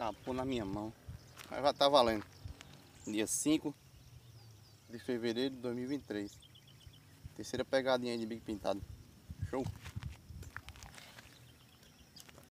Escapou na minha mão. Mas já tá valendo. Dia 5 de fevereiro de 2023. Terceira pegadinha aí de bico pintado. Show!